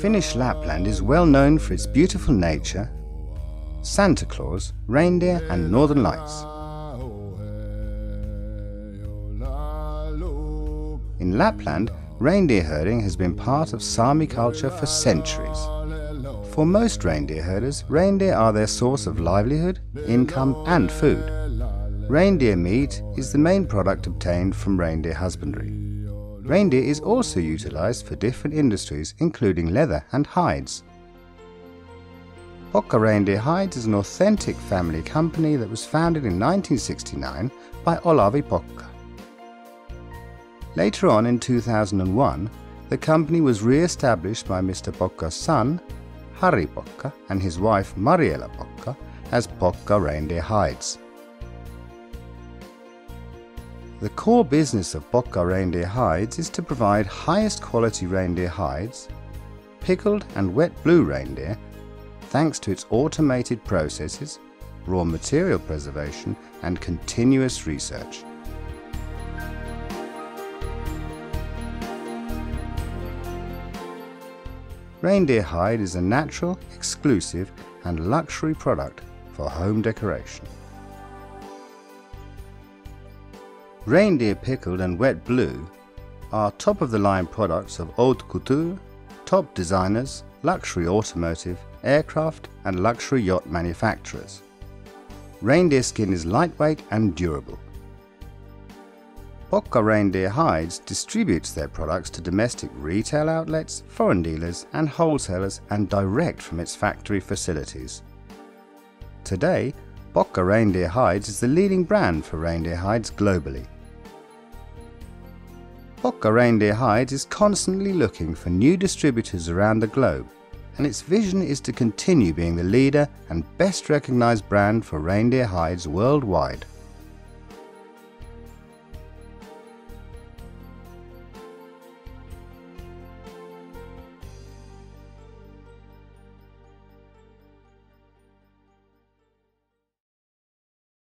Finnish Lapland is well known for its beautiful nature, Santa Claus, reindeer, and northern lights. In Lapland, reindeer herding has been part of Sami culture for centuries. For most reindeer herders, reindeer are their source of livelihood, income, and food. Reindeer meat is the main product obtained from reindeer husbandry. Reindeer is also utilized for different industries, including leather and hides. Pokka Reindeer Hides is an authentic family company that was founded in 1969 by Olavi Pokka. Later on in 2001, the company was re-established by Mr. Pokka's son, Harry Pokka, and his wife Mariela Pokka as Pokka Reindeer Hides. The core business of Pokka Reindeer Hides is to provide highest quality reindeer hides, pickled and wet blue reindeer, thanks to its automated processes, raw material preservation, and continuous research. Reindeer hide is a natural, exclusive, and luxury product for home decoration. Reindeer pickled and wet blue are top of the line products of haute couture, top designers, luxury automotive, aircraft, and luxury yacht manufacturers. Reindeer skin is lightweight and durable. Pokka Reindeer Hides distributes their products to domestic retail outlets, foreign dealers, and wholesalers and direct from its factory facilities. Today, Pokka Reindeer Hides is the leading brand for reindeer hides globally. Pokka Reindeer Hides is constantly looking for new distributors around the globe, and its vision is to continue being the leader and best recognized brand for reindeer hides worldwide.